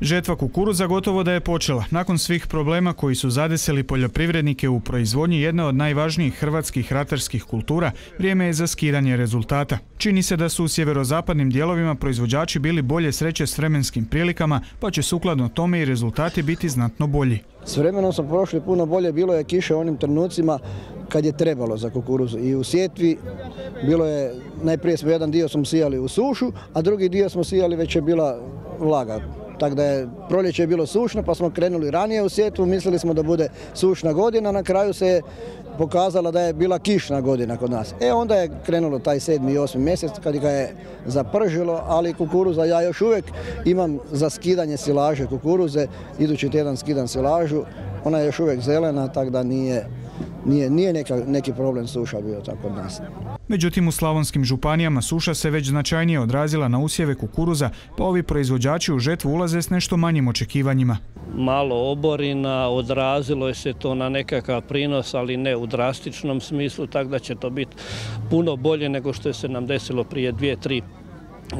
Žetva kukuruza gotovo da je počela. Nakon svih problema koji su zadesili poljoprivrednike u proizvodnji jedne od najvažnijih hrvatskih ratarskih kultura, vrijeme je za skidanje rezultata. Čini se da su u sjeverozapadnim dijelovima proizvođači bili bolje sreće s vremenskim prilikama, pa će sukladno tome i rezultati biti znatno bolji. S vremenom smo prošli puno bolje, bilo je kiše u onim trenucima kad je trebalo za kukuruz. I u sjetvi bilo je, najprije smo jedan dio smo sijali u sušu, a drugi dio smo sijali već je bila vlaga tako da je proljeće je bilo sušno pa smo krenuli ranije u sjetvu, mislili smo da bude sušna godina, na kraju se je pokazala da je bila kišna godina kod nas. E onda je krenulo taj sedmi i osmi mjesec kad ga je zapržilo, ali kukuruza ja još uvijek imam za skidanje silaže kukuruze, idući tjedan skidam silažu, ona je još uvijek zelena, tako da nije, nije, nije neka, neki problem suša bio tako kod nas. Međutim, u slavonskim županijama suša se već značajnije odrazila na usjeve kukuruza, pa ovi proizvođači u žetvu ulaze s nešto manjim očekivanjima. Malo oborina, odrazilo je se to na nekakav prinos, ali ne u drastičnom smislu, tako da će to biti puno bolje nego što je se nam desilo prije dvije, tri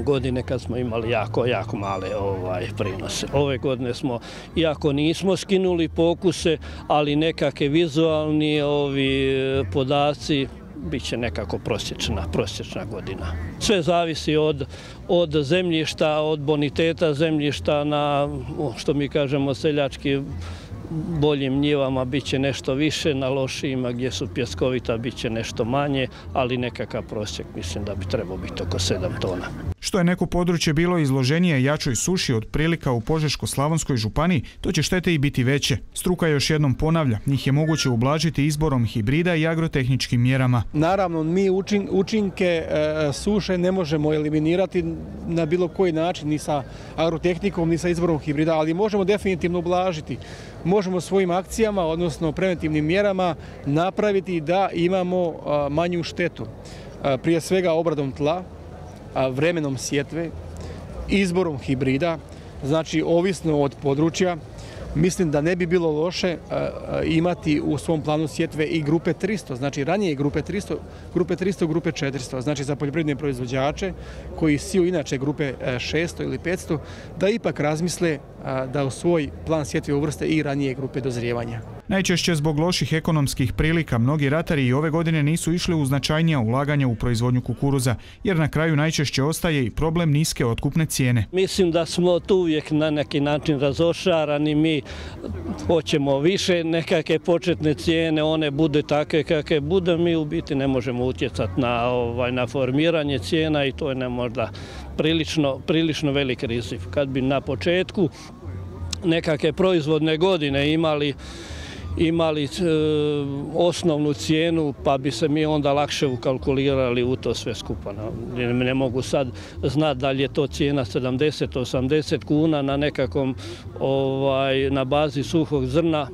godine kad smo imali jako, jako male ovaj prinose. Ove godine smo, iako nismo skinuli pokuse, ali nekakve vizualni ovi podaci bit će nekako prosječna, prosječna godina. Sve zavisi od, od zemljišta, od boniteta zemljišta na, što mi kažemo, seljački boljim njivama bit će nešto više, na lošijima gdje su pjeskovita bit će nešto manje, ali nekakav prosjek mislim da bi trebao biti oko 7 tona. Što je neko područje bilo izloženije jačoj suši od prilika u Požeško-Slavonskoj županiji, to će štete i biti veće. Struka još jednom ponavlja, njih je moguće ublažiti izborom hibrida i agrotehničkim mjerama. Naravno, mi učinke e, suše ne možemo eliminirati na bilo koji način, ni sa agrotehnikom, ni sa izborom hibrida, ali možemo definitivno ublažiti. Možemo svojim akcijama, odnosno preventivnim mjerama, napraviti da imamo manju štetu. Prije svega obradom tla, vremenom sjetve, izborom hibrida, znači ovisno od područja, mislim da ne bi bilo loše imati u svom planu sjetve i grupe 300, znači ranije grupe 300, grupe 300, grupe 400, znači za poljoprivredne proizvođače koji siju inače grupe 600 ili 500, da ipak razmisle da u svoj plan sjetve uvrste i ranije grupe dozrijevanja. Najčešće zbog loših ekonomskih prilika mnogi ratari i ove godine nisu išli u značajnija ulaganja u proizvodnju kukuruza, jer na kraju najčešće ostaje i problem niske otkupne cijene. Mislim da smo tu uvijek na neki način razošarani, mi hoćemo više nekakve početne cijene, one bude takve kakve bude, mi u biti ne možemo utjecati na, ovaj, na formiranje cijena i to je ne možda prilično, prilično velik rizik. Kad bi na početku nekakve proizvodne godine imali imali e, osnovnu cijenu pa bi se mi onda lakše ukalkulirali u to sve skupa. Ne, mogu sad znati da li je to cijena 70-80 kuna na nekakvom ovaj, na bazi suhog zrna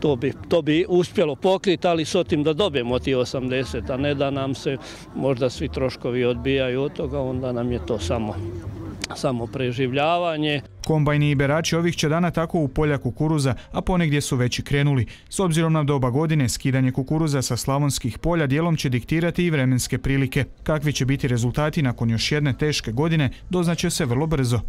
to bi, to bi uspjelo pokriti, ali s otim da dobijemo ti 80, a ne da nam se možda svi troškovi odbijaju od toga, onda nam je to samo samo preživljavanje. Kombajni i berači ovih će dana tako u polja kukuruza, a ponegdje su već i krenuli. S obzirom na doba godine, skidanje kukuruza sa slavonskih polja dijelom će diktirati i vremenske prilike. Kakvi će biti rezultati nakon još jedne teške godine, doznaće se vrlo brzo.